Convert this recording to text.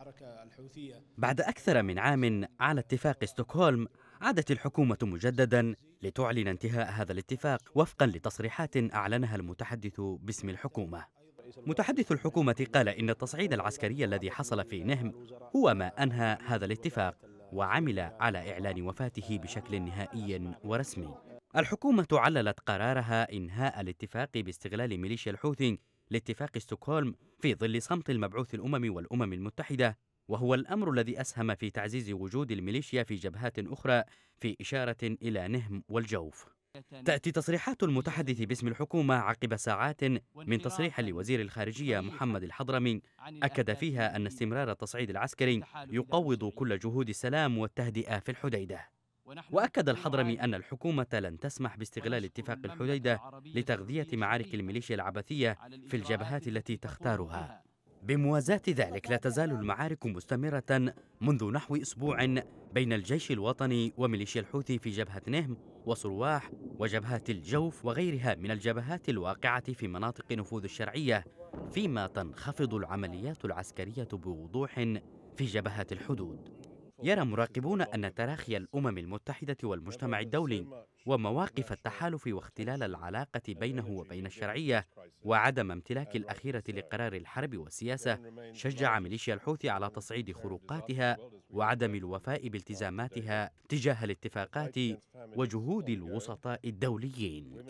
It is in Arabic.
الحركة الحوثية. بعد أكثر من عام على اتفاق ستوكهولم عادت الحكومة مجددا لتعلن انتهاء هذا الاتفاق وفقا لتصريحات أعلنها المتحدث باسم الحكومة. متحدث الحكومة قال إن التصعيد العسكري الذي حصل في نهم هو ما أنهى هذا الاتفاق وعمل على إعلان وفاته بشكل نهائي ورسمي. الحكومة عللت قرارها إنهاء الاتفاق باستغلال ميليشيا الحوثي لاتفاق ستوكهولم في ظل صمت المبعوث الأمم والأمم المتحدة وهو الأمر الذي أسهم في تعزيز وجود الميليشيا في جبهات أخرى في إشارة إلى نهم والجوف. تأتي تصريحات المتحدث باسم الحكومة عقب ساعات من تصريح لوزير الخارجية محمد الحضرمي. أكد فيها أن استمرار التصعيد العسكري يقوض كل جهود السلام والتهدئة في الحديدة. وأكد الحضرمي أن الحكومة لن تسمح باستغلال اتفاق الحديدة لتغذية معارك الميليشيا العبثية في الجبهات التي تختارها. بموازاة ذلك لا تزال المعارك مستمرة منذ نحو أسبوع بين الجيش الوطني وميليشيا الحوثي في جبهة نهم وصرواح وجبهات الجوف وغيرها من الجبهات الواقعة في مناطق نفوذ الشرعية فيما تنخفض العمليات العسكرية بوضوح في جبهات الحدود. يرى مراقبون أن تراخي الأمم المتحدة والمجتمع الدولي ومواقف التحالف واختلال العلاقة بينه وبين الشرعية وعدم امتلاك الأخيرة لقرار الحرب والسياسة شجع ميليشيا الحوثي على تصعيد خروقاتها وعدم الوفاء بالتزاماتها تجاه الاتفاقات وجهود الوسطاء الدوليين.